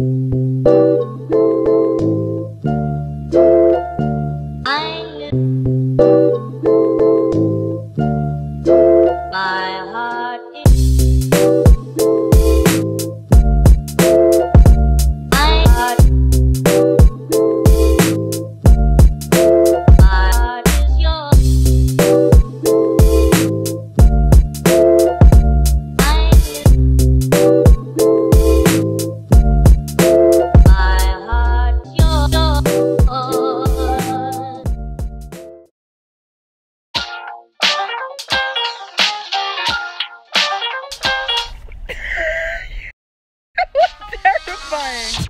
Thank you. fire.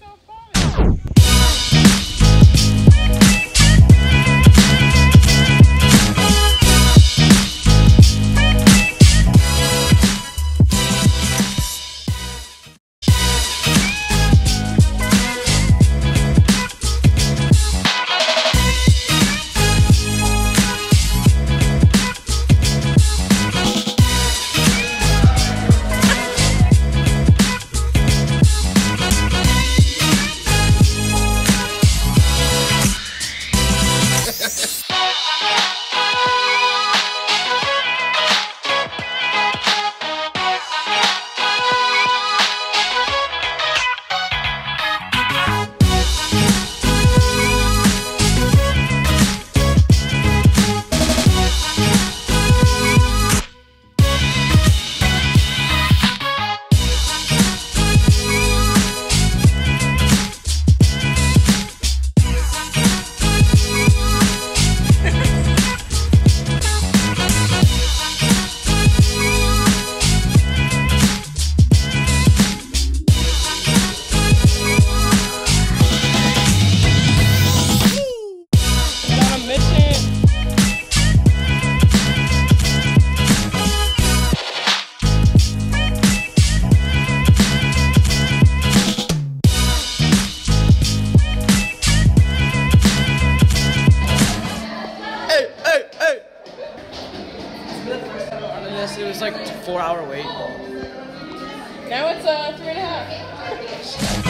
four hour wait. Now it's a uh, three and a half.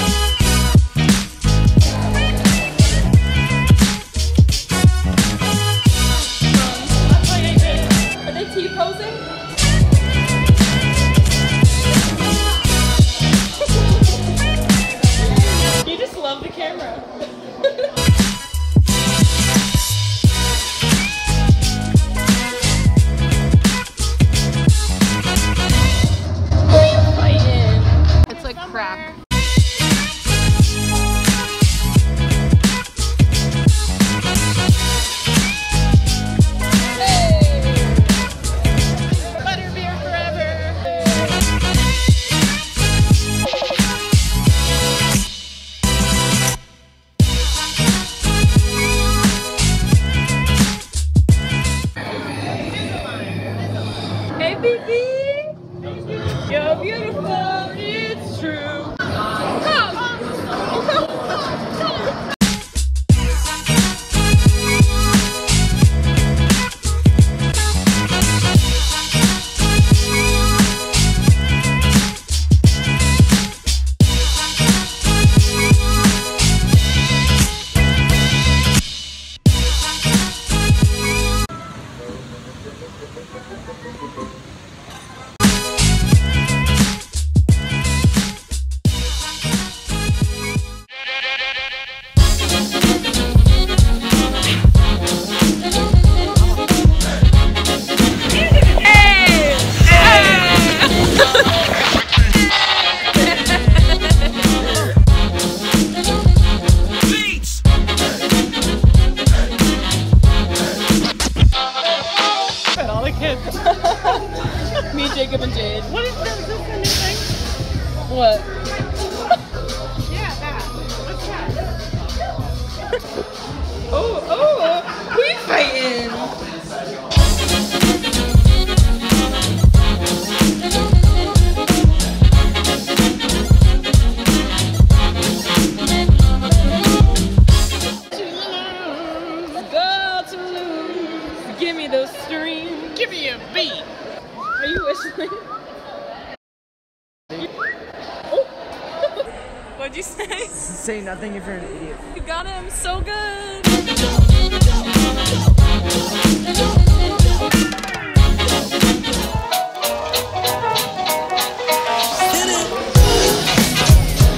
What'd you say? Say nothing if you're an idiot. You got him so good.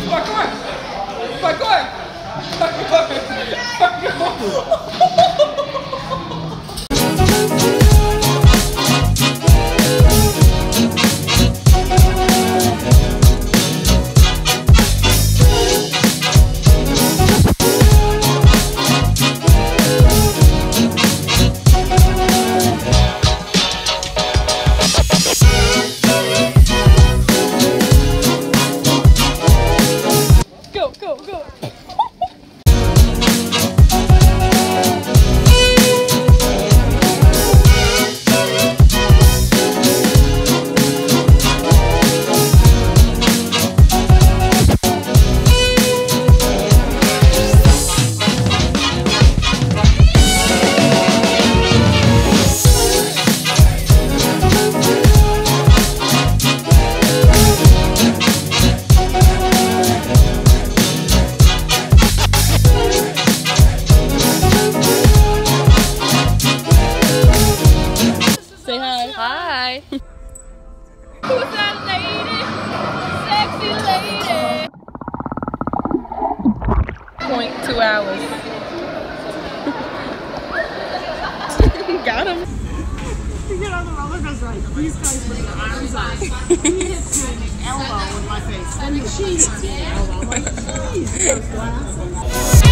Parkour! Parkour! Parkour! 2.2 hours. Got him. You get on the roller coaster these guys with the arms up. He hits me an elbow in my face. I mean, she elbow. Like, jeez, those glasses.